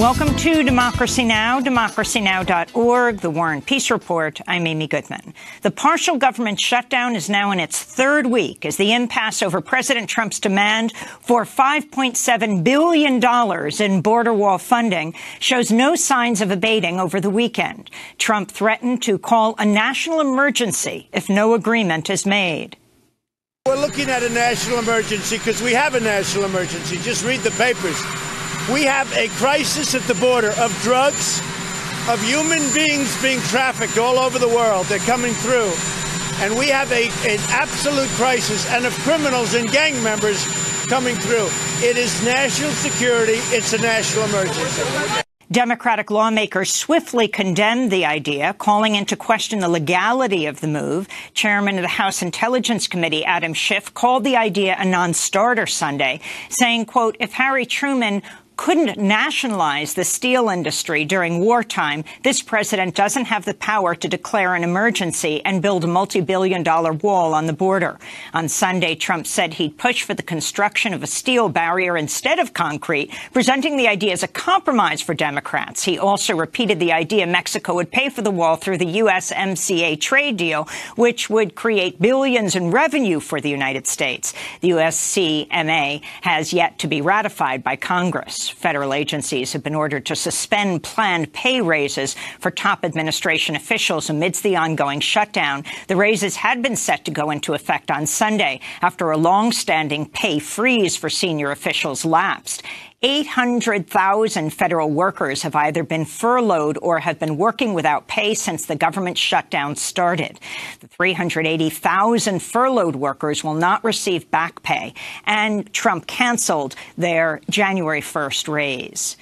Welcome to Democracy Now!, democracynow.org, the War and Peace Report. I'm Amy Goodman. The partial government shutdown is now in its third week as the impasse over President Trump's demand for $5.7 billion in border wall funding shows no signs of abating over the weekend. Trump threatened to call a national emergency if no agreement is made. We're looking at a national emergency because we have a national emergency. Just read the papers. We have a crisis at the border of drugs, of human beings being trafficked all over the world. They're coming through. And we have a, an absolute crisis and of criminals and gang members coming through. It is national security. It's a national emergency. Democratic lawmakers swiftly condemned the idea, calling into question the legality of the move. Chairman of the House Intelligence Committee, Adam Schiff, called the idea a non-starter Sunday, saying, quote, if Harry Truman couldn't nationalize the steel industry during wartime, this president doesn't have the power to declare an emergency and build a multi-billion dollar wall on the border. On Sunday, Trump said he'd push for the construction of a steel barrier instead of concrete, presenting the idea as a compromise for Democrats. He also repeated the idea Mexico would pay for the wall through the USMCA trade deal, which would create billions in revenue for the United States. The USCMA has yet to be ratified by Congress. Federal agencies have been ordered to suspend planned pay raises for top administration officials amidst the ongoing shutdown. The raises had been set to go into effect on Sunday after a long-standing pay freeze for senior officials lapsed. 800,000 federal workers have either been furloughed or have been working without pay since the government shutdown started. The 380,000 furloughed workers will not receive back pay, and Trump canceled their January 1st raise.